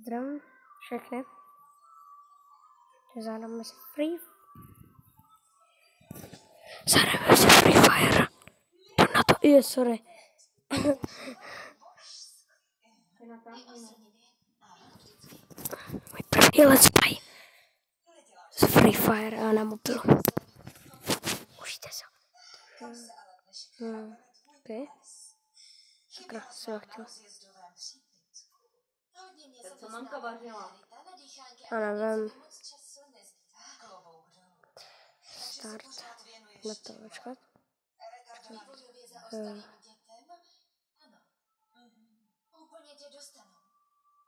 Zdravím všechny. Zahráme si Free Zahráme si Free Fire. To na to je, sorry. Můj první let's play z Free Fire a na mobilu. Užijte se. Hmm. Okay. Sakra, jsem ho chtěl. Co mamka vařila? A nevím. Start. Na to počkat. Dostanu.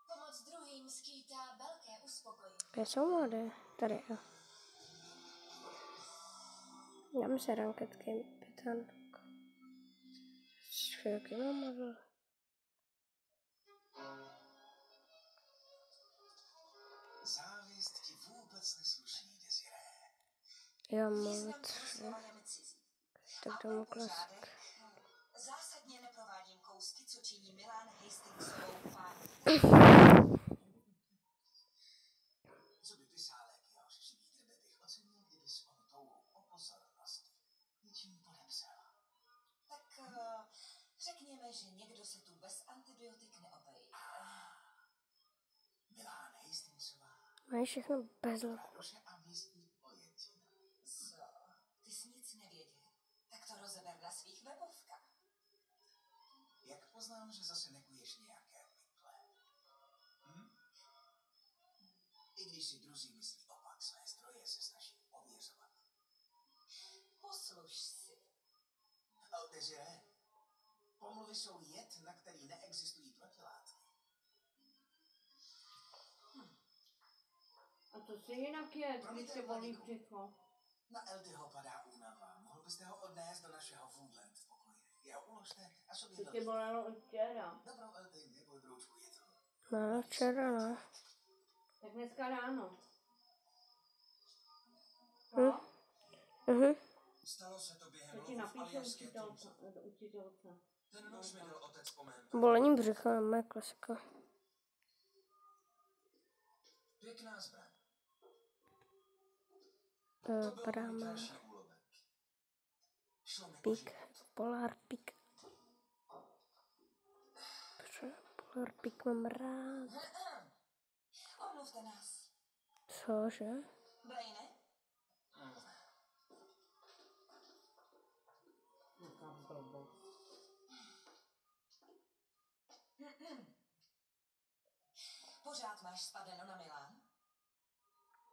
Pomoc druhým skýtá velké uspokojení. Kde jsou mladé? Tady, jo. Dám se ranketky, pytan. Jaký mám model? Já mám tři. Tak dám klasik. Zásadně neprovádím kousky, co činí Milan Hastingsovou fáni. Co by pisálek, jehož živý tebe bych ocenil, kdybys onu touhu o pozornost něčím podepsala. Tak uh, řekněme, že někdo se tu bez antibiotik neobejde. Milán Hastingsová, Mají všechno bez Radoše poznám, že zase nekuješ nějaké pytle? Hm? I když si druzí myslí opak, své zdroje se snaží ověřovat. Posluš si. Oh, pomluvy jsou jed, na který neexistují protilátky. A to si jinak je, když se břicho. Na Eldyho padá únava. Mohl byste ho odnést do našeho Foodland sobě To tě bolelo od včera. Dobrou Eldy, neboj broučku, je to. No, včera no. Tak dneska ráno. Hm. No, Mhm. Stalo se to během to ti lovu v napíše Aljašské učitelka. eh, učitelce. Ten nož mi dal otec po mém Bolení břicha, moje klasika. Pěkná zbraň. To byl můj Padáme další úlovek. Šlo mi o pík. Polar. Proč polar pík mám rád. Omluvte nás. Cože? Blaine? Jaká blbost. Pořád máš spadeno na Milán?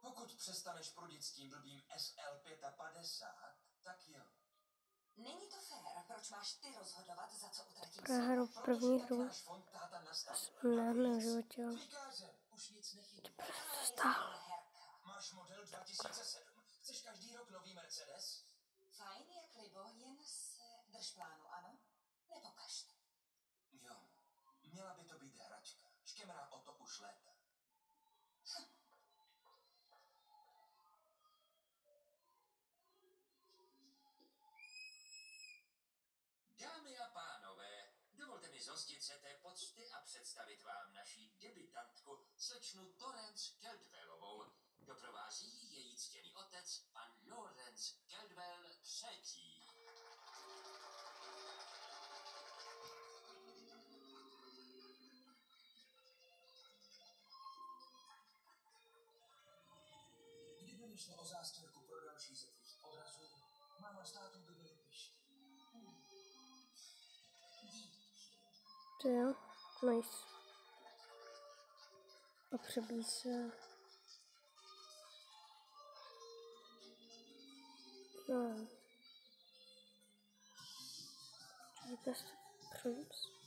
Pokud přestaneš prudit s tím blbým SL55, tak jo. Není to fér, proč máš ty rozhodovat, za co utratím Prohru svůj první hru na životě. Už nic nechybí. Máš model 2007. Chceš každý rok nový Mercedes? Fajn jak libo, jen se drž plánu, ano? Nepokažte. Jo. Měla by to být hračka. Škemrá o to už léta. Té pocty a představit vám naší debitantku, slečnu Torrance Keldwellovou. Doprovází její ctěný otec, pan Lawrence Keldwell III. Kdyby mi o zástěrku To jo, nice. A přebíjí se. No. Čekajte se, přejít.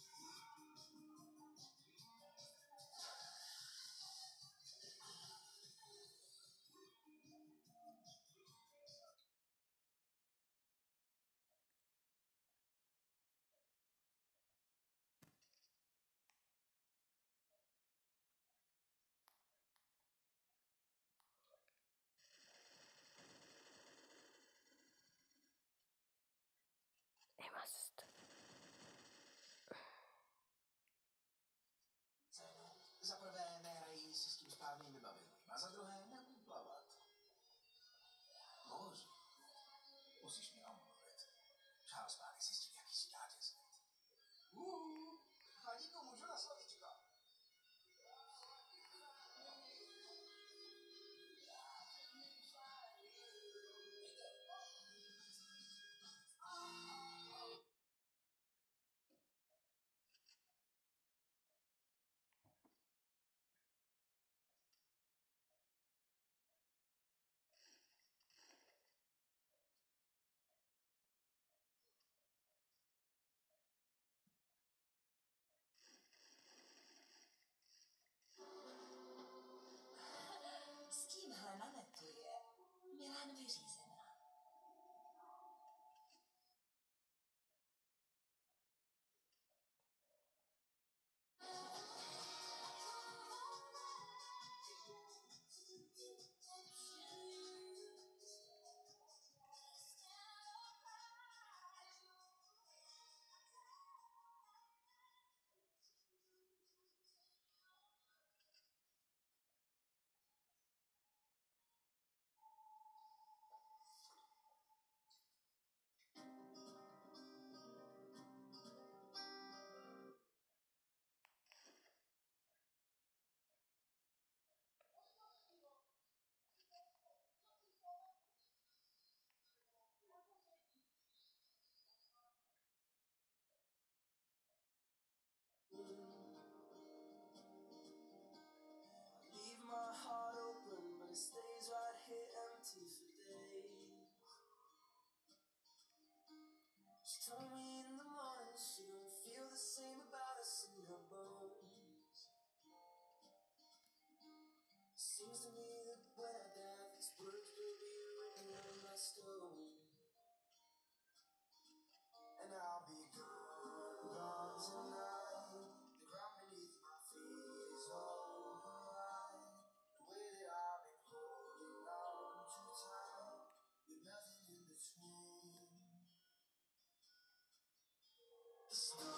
She told me in the morning she don't feel the same about us in her bones. Seems to me that when I die, these words will be written on my stone. Stop.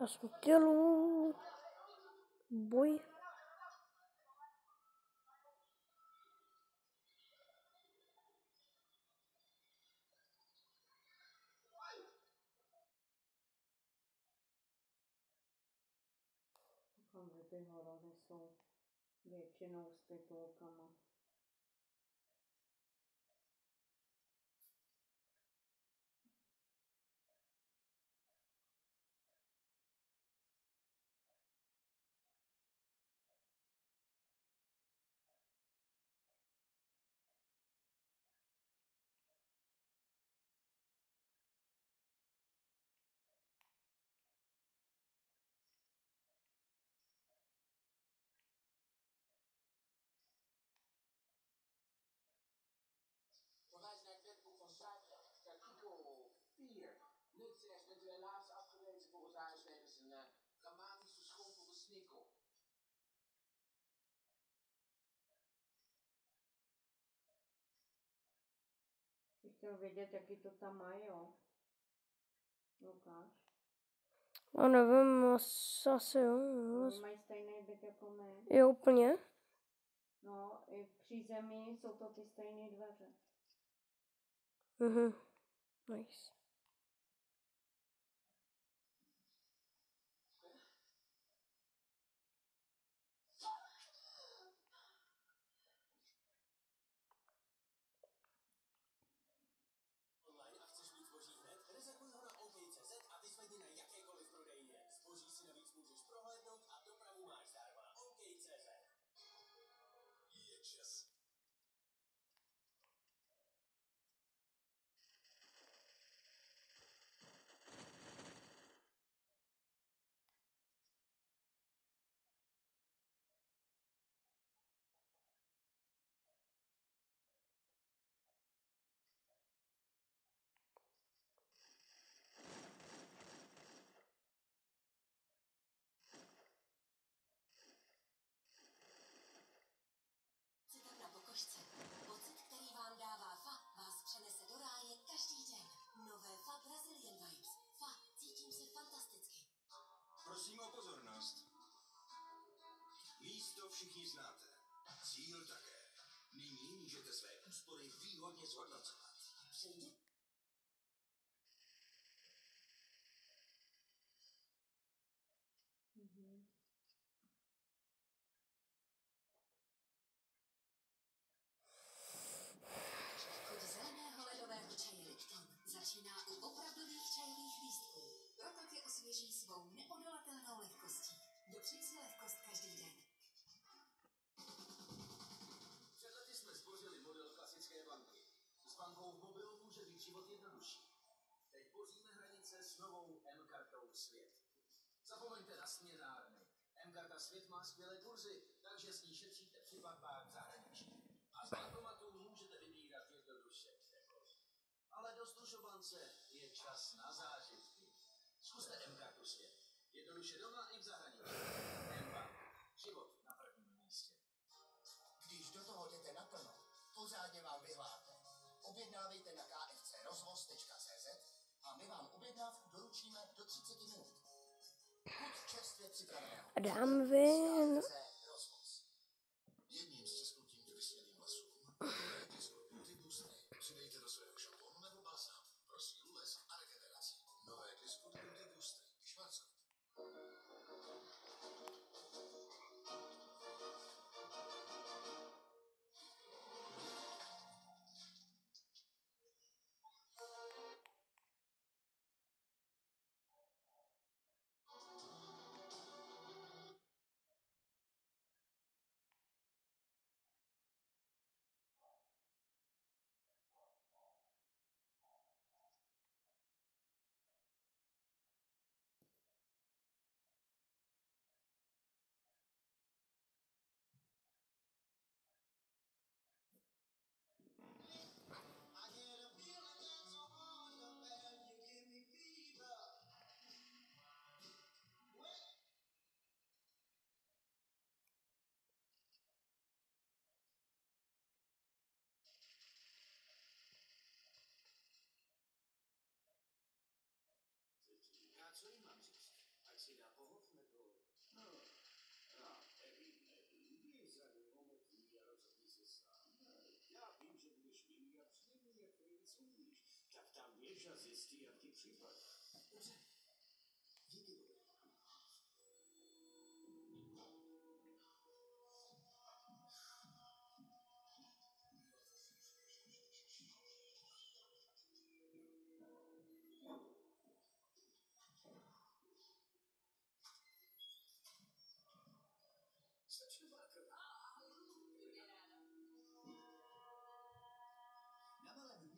Acho que eu boi. Como é que eu tenho hora de que Gente, não gostei de colocar uma. Chtěl vědět, jaký to tam mají, jo. Lukáš. A nevím, asi, jo. Asi- mají stejný byt jako my. Jo, úplně. No, i v přízemí jsou to ty stejné dveře. Mhm. Nice. Je Prosím o pozornost. Místo všichni znáte. Cíl také. Nyní můžete své úspory výhodně zhodnocovat. Přejde bankou v mobilu může být život jednodušší. Teď boříme hranice s novou M-kartou Svět. Zapomeňte na směnárny. M-karta Svět má skvělé kurzy, takže s ní šetříte při platbách v zahraničí. A z bankomatů můžete vybírat jednoduše kdekoliv. Ale do Stušovance je čas na zážitky. Zkuste M-kartu Svět. Jednoduše doma i v zahraničí. Objednávejte na kfcrozvoz.cz a my vám objednávku doručíme do 30 minut. Chuť čerstvě připraveného. A dám vin. Co jim mám říct? Ať si dá pohov nebo... No, já nevím, nevím, je za mrtvý a rozhodni se sám. Já vím, že budeš milý a příjemný, jak nejvíc umíš. Tak tam běž a zjistí, jak ti připadá. Dobře.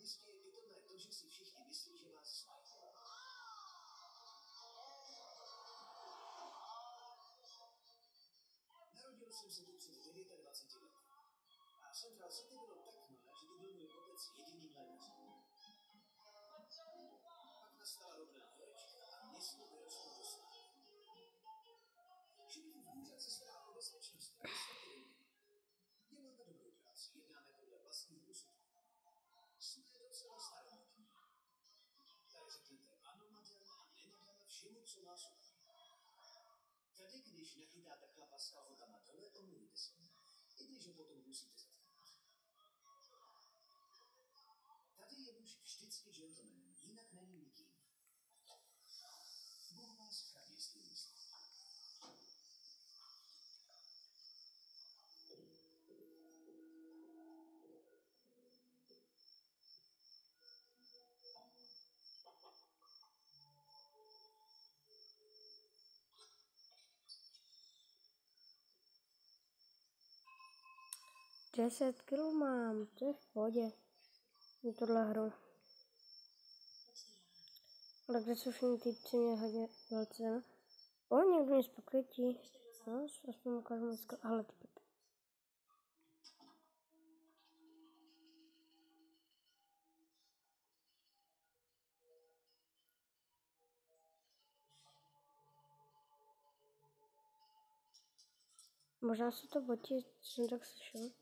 Městě je to, že si všichni myslí, že vás znají. Narodil jsem se tu před 29 lety. A Central City bylo tak malé, že to byl můj otec jediným lékařem. Pak nastala rovná horečka a město vyrostlo do. Šerifův úřad se stará o bezpečnost všemu, co. Tady, když nechytáte chlapa s kalhotama dole, omluvíte se. I když ho potom musíte zatknout. Tady je muž vždycky jinak není nikým. Bůh vás chraň, jestli myslíte. Deset kilo mám, to je v pohodě. Na tohle hru. Ale kde jsou všichni týpci mě hodně velce. O, někdo mě spokrytí. No, aspoň ukážu dneska. Ale typek. Možná jsou to boti, co jsem tak slyšel.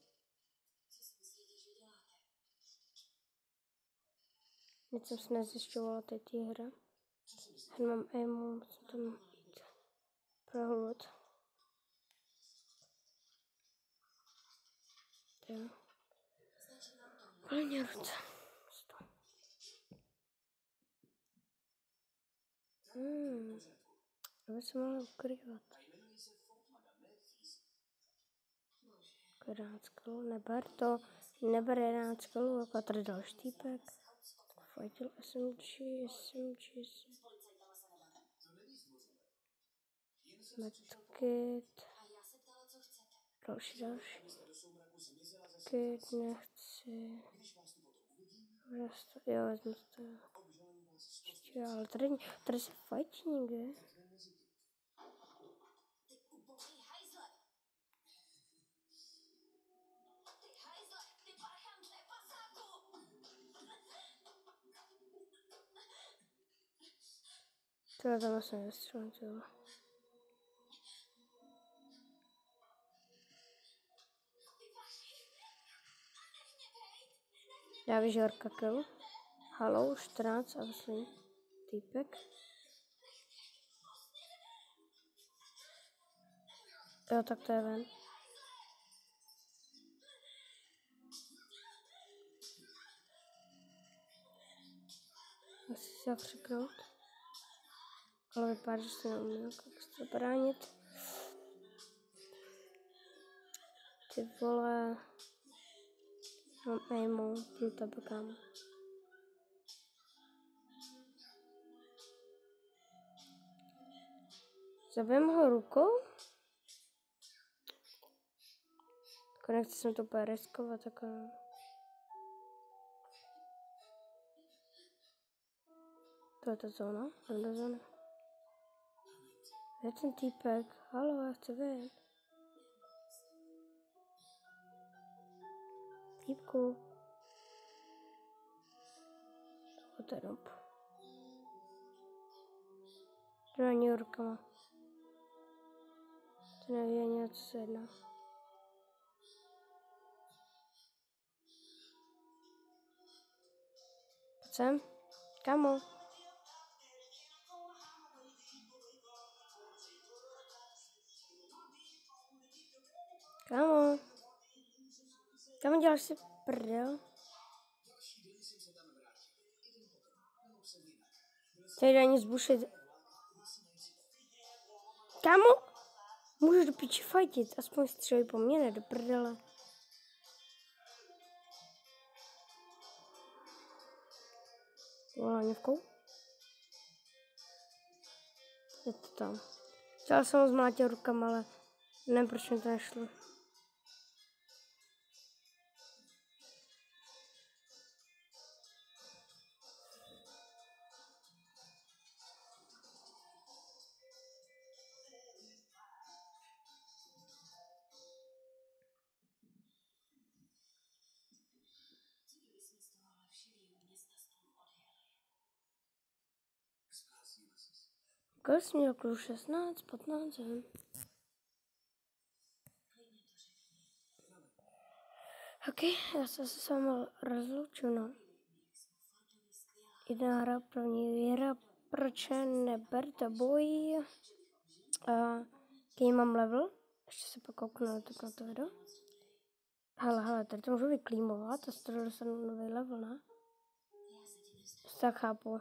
Nic jsem si nezjišťovala teď té hře. Hned mám aimu, musím tam jít prohlut. Jo. Kolně ruce. Sto. Hmm. Aby se mohla ukrývat. 11 kg, neber to, neber 11 kg, jako tady další týpek. Fajtil SMG, SMG, Medkit. Další, další. Kit, nechci. Vrasta, jo, vezmu to. Ale tady, tady se fajtí někde. Tohle tam asi nevystřelím, ty vole. Já víš, Horka kill. Halo, 14 a poslední týpek. Jo, tak to je ven. Musí se překrout. Ale vypadá, že se neumí jak extra bránit. Ty vole. Mám aimu, jdu tebe kam. Zabijem ho rukou? Jako nechci jsem to úplně riskovat, tak ano. To je ta zóna, jdem do zóny. Je ten týpek, halo, já chci ven. Týpku. Noob. Jdu na něj rukama. To neví ani co se jedná. Pojď sem. Kamo. Kamo. Kamo děláš si prdel? Tady ani zbušit. Kamo? Můžeš do piči fajtit, aspoň střelej po mně, ne do prdele. Voláňovkou. Je to tam. Chtěla jsem ho zmlátit rukama, ale nevím, proč mi to nešlo. Kolik jsi měl kluk? 16, 15, nevím. Ok, já se s vámi rozlouču, no. Jedna hra, první hra, Proč neberte boj? Uh, jaký mám level? Ještě se pak kouknu na to, na to video. Hele, hele, tady to můžu vyklímovat a z toho dostanu nový level, ne? Tak chápu.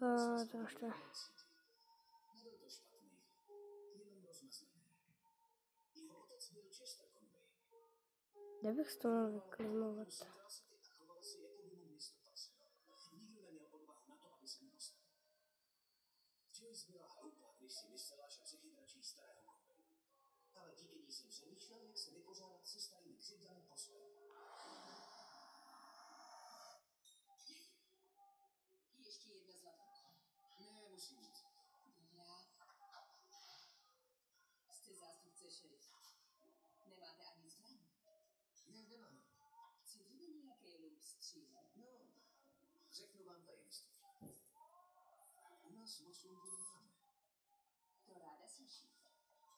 Ale jsem znal dobře. Uh, to už to. Střílel? No, řeknu vám tajemství. U nás moc lumpů nemáme. To ráda slyším.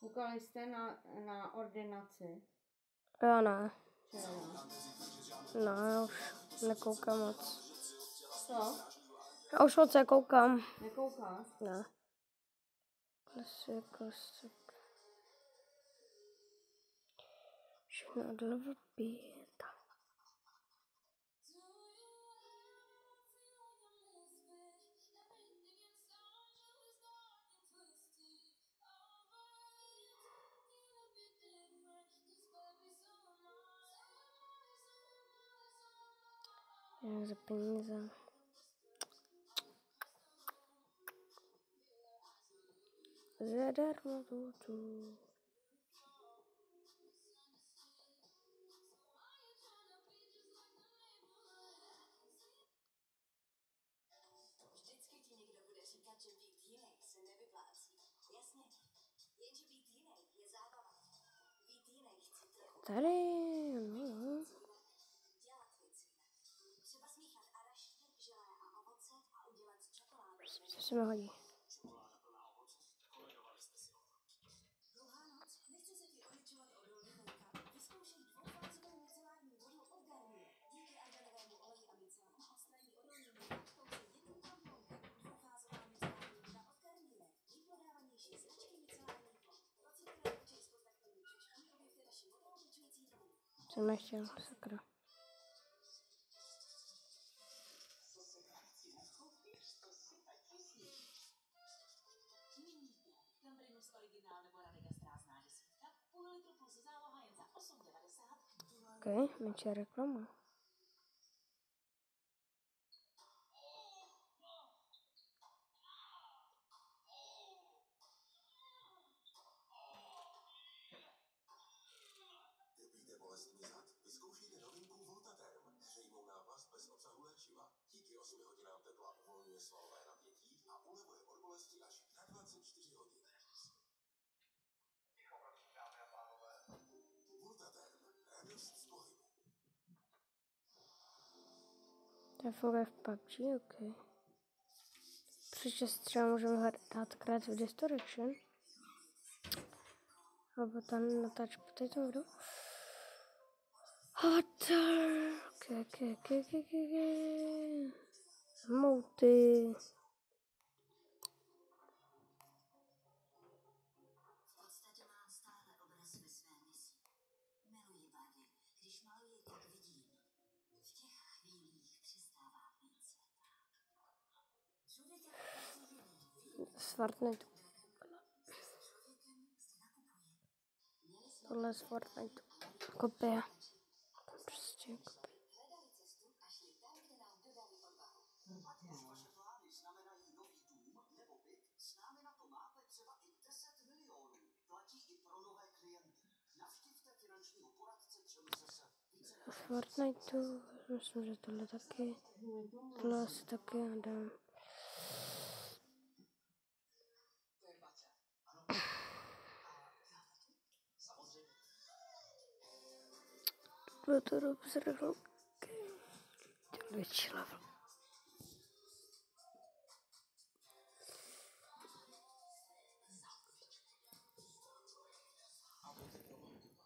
Koukali jste na, na ordinaci? Jo, ne. No. Já už nekoukám moc. Co? Já už moc nekoukám. Nekoukáš? Ne. Klasik, klasik. Všechno od Být jiný chce trochu. Tady, no, objevte naši vodoodličující drogu. Jsem nechtěl, sakra. Originál nebo Radega strázná desítka. Půl litru plus záloha jen za 8,90. OK, menší reklama. Trpíte bolestmi zad? Vyzkoušejte novinku Voltaterm. Hřejivou náplast bez obsahu léčiva. Díky 8 hodinám tepla uvolňuje svalové napětí a ulevuje od bolesti až Funguje v PUBG, OK. Příště třeba můžeme hrát- dát Creative Destruction. Nebo tam natáč po této hru. Hotel. Ke, ke, ke, ke, ke. Mouty. Fortnite. Tohle z Fortnite. Kopie. Prostě kopie. Fortniteu, myslím, že tohle taky, tohle asi taky a dám. Procurador observou que de noite lavam.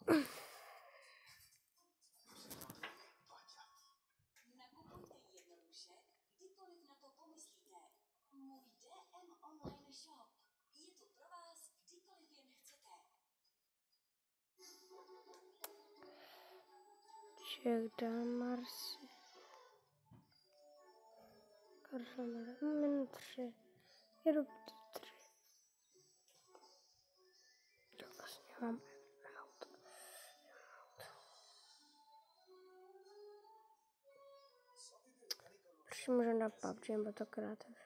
Mm-hmm. Jack Damars. Karlshammer. Min 3. Je rob to 3. To vlastně mám auto. Protože můžeme dát PUBG, nebo to kreativ.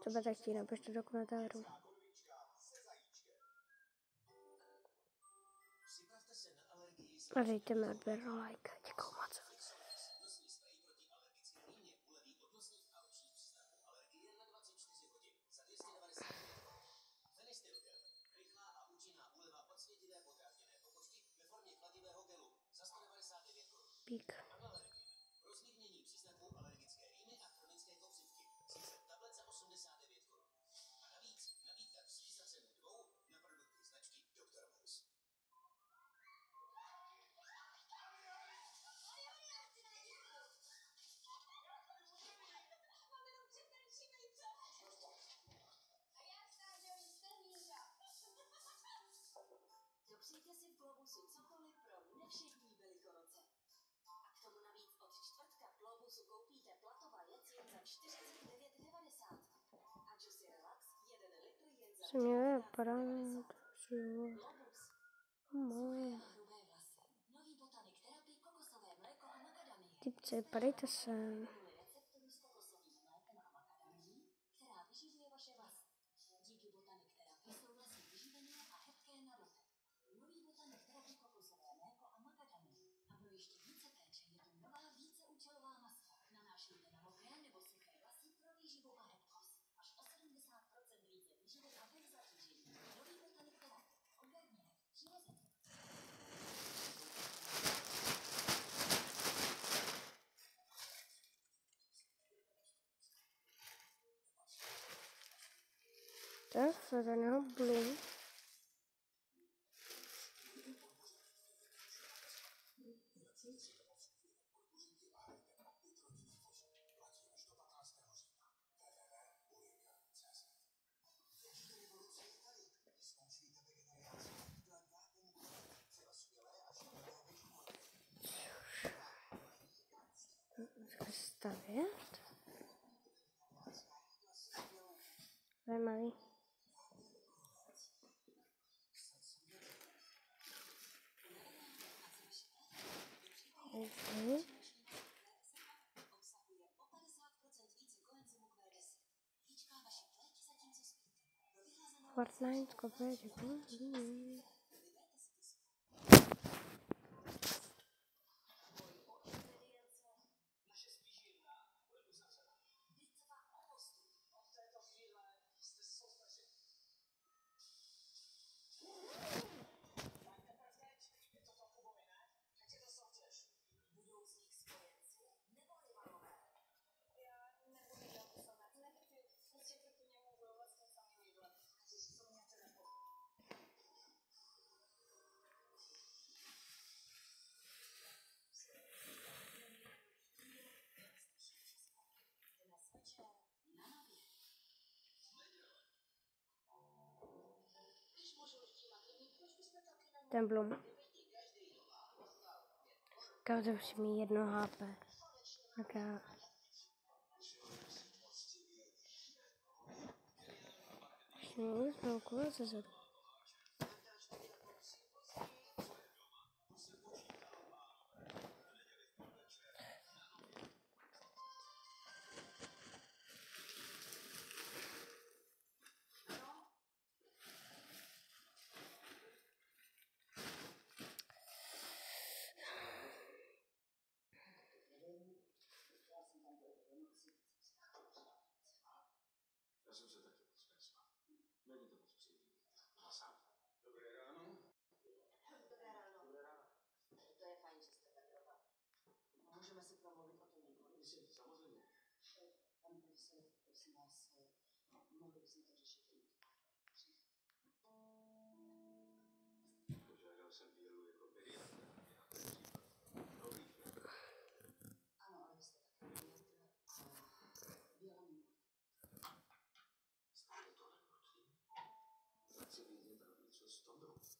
Třeba tak ti napište do. I think them out, be like. Vítězi v Globusu cokoliv pro nevšední velikonoce. A k tomu navíc od čtvrtka v Globusu koupíte platova jec jen za 49,90. A Juicy Relax 1 litr jen za 49,90. Globus. Moje. Nový botanik terapii kokosové mléko a makadamie. Tipce, parejte se. blue. Fortnite, comédia, ten blum. Každý už mi jedno HP. Tak já... Ještě mi zblokoval se zadu. Profesore, prosím vás, eh, mohli bychom to řešit jen dřív. Požádal jsem Bílu jako pediatra. Já ten případ. Nový film. Ano, ale vy jste také pediatr a Běla není Stále to nemocný. Já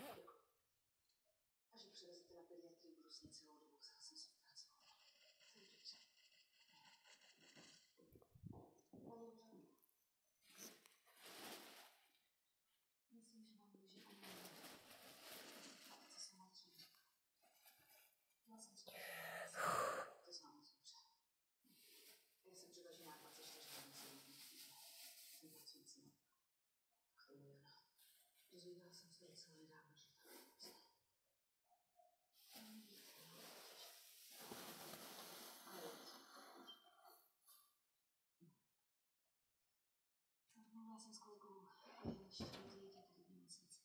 Myslím, že vám může pomoct. A co se mlčí? Já jsem si to znám moc dobře. Já jsem předložená 24 hodin Jsem pracující matka. K tomu jedna. Dozvěděla jsem se docela nedávno, Mluvila jsem s kolegou o jeho štění dítěte v nemocnici.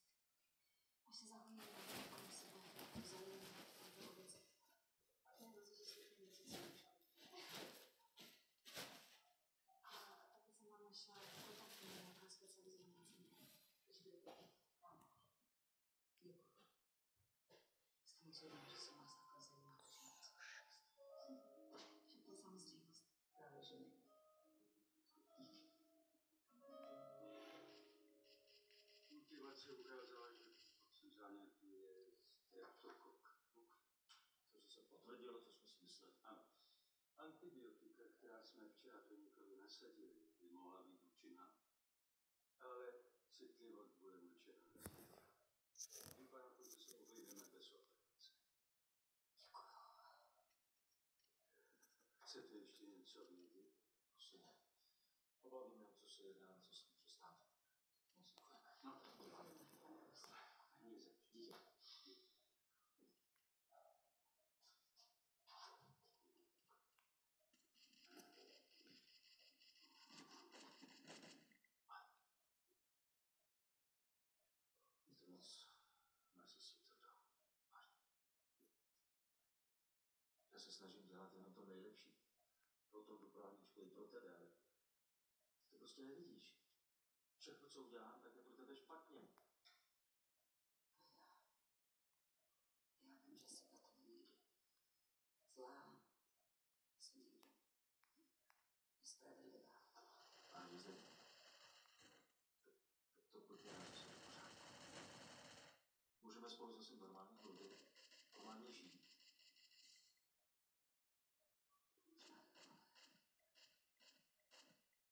Až se zahojí lidé kolem sebe, vzali jim a bylo věci. Já dozvěděla se ty věci A taky jsem vám našla kontaktní na nějaká Antibiotika, která jsme včera Tonikovi nasadili, by mohla být účinná, ale citlivost bude určena. Vypadá to, že se obejdeme bez operace. Chcete ještě něco vědět? Prosím. Pobavíme, o co se jedná, co se může stát. No, tak děkujeme. Ani zač. Díky. Je to moc narcissitodo. Já se snažím dělat jenom to nejlepší. Pro to dopravničku i pro tebe, ale ty to prostě nevidíš. Všechno, co udělám, tak je pro tebe špatně. Já vím, že jsi na to někdy zlá, jsem někdy nespravedlivá. A Lize, to, to, to pořádku. Můžeme spolu zase normálně mluvit, normálně žít.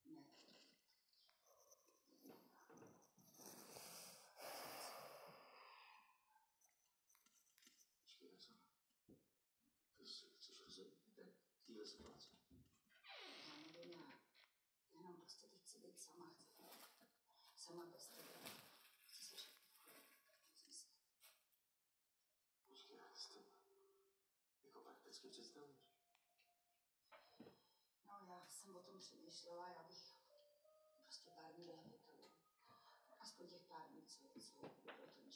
Ne, Počkej, jak jsem? Ty se chceš rozhodnout teď, v téhle situaci? já nevím, já jenom být sama, chci sama bez tebe. Chci se všechno. Počkej, jako prakticky? No, já jsem o tom přemýšlela, já bych prostě pár dní hotelu. Aspoň těch pár dní, co, co by pro ten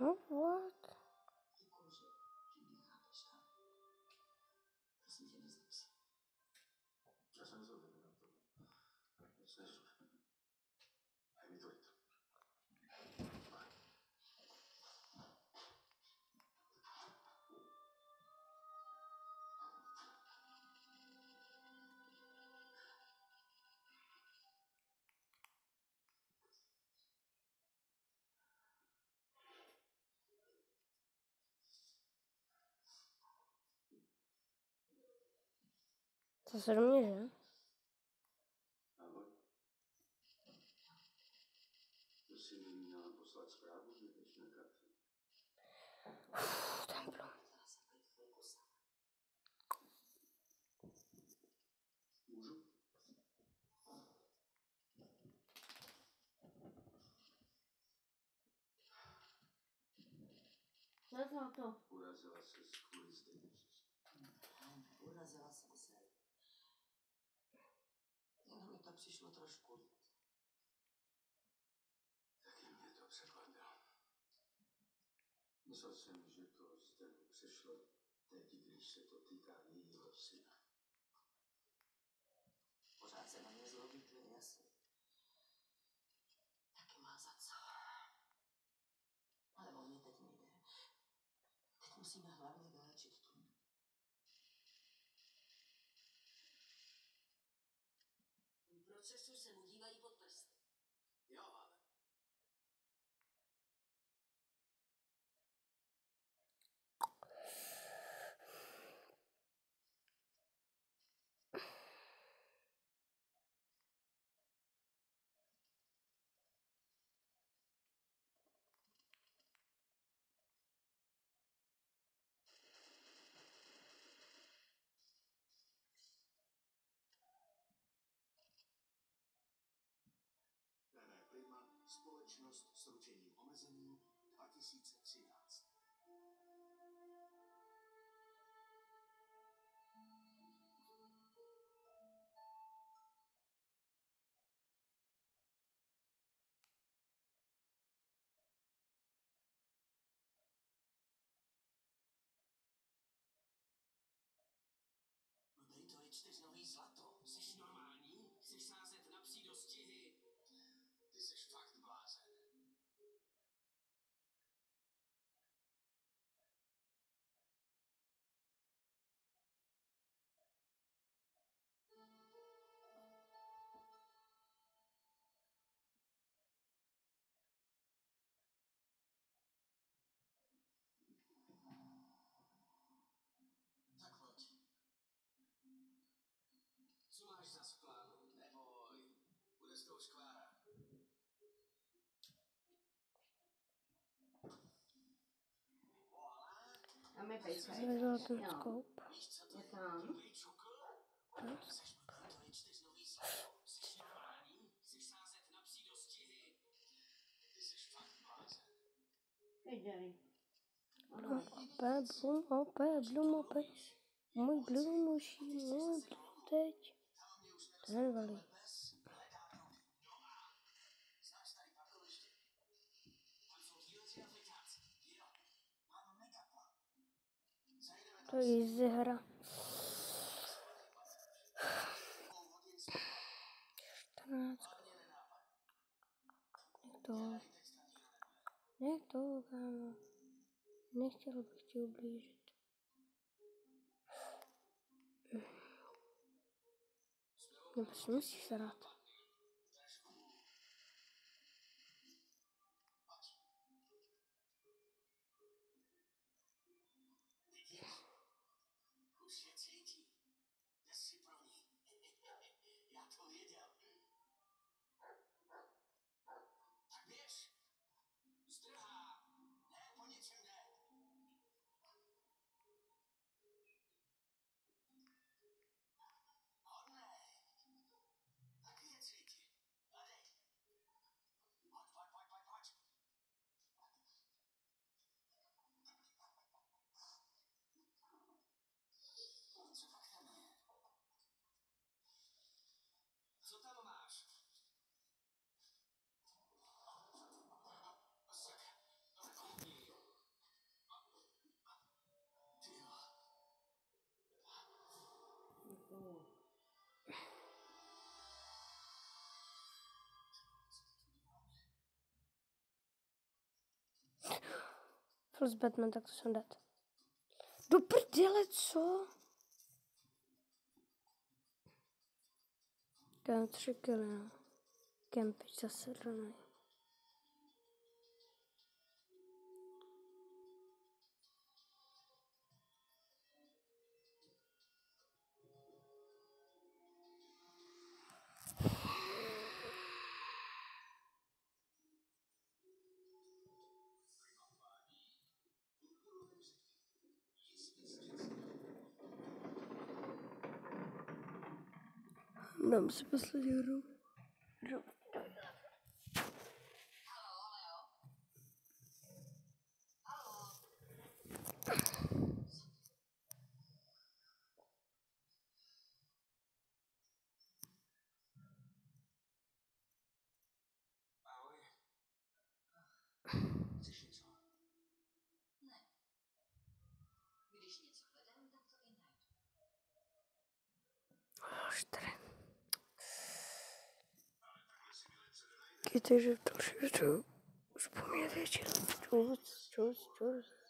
What? Děkuju, že, že mě sama. Můžu? Co je za to? Urazila se kvůli zde. Urazila jsem se. Jenom mi to přišlo trošku. Taky mě to překvapilo. Myslel jsem, že to zde přešlo teď, když se to týká jejího syna. Pořád se na mě zlobí, to je jasný. Taky má za co. Ale o mě teď nejde. Teď musíme hlavně vylečit procesu se mu dívají pod prsty. Jo, ale PV společnost s ručením omezeným 2013. No dej to je čtyřnohý zlato. Jsi normální? Dostihy? Ty jsi fakt blázen. Viděli. Opé, blum, opé, blum, opé. Můj blum uší, můj blum Zajdeme To je easy hra. dvou hodin zpět. 14. Hlavně nenápadně. Jak to? Teď tatíno nebude. Jak to, kámo? Nechtěl bych ti ublížit. Nebo si musíš srát. Plus Batman, tak to jsem dát. Do prdele, co? Dám tři kily, no. Kempič zase ranej. Dám si poslední hru. Když něco hledám, tak to i najdu. Už tady. Když že to už už po mě většina. Čus, čus, čus.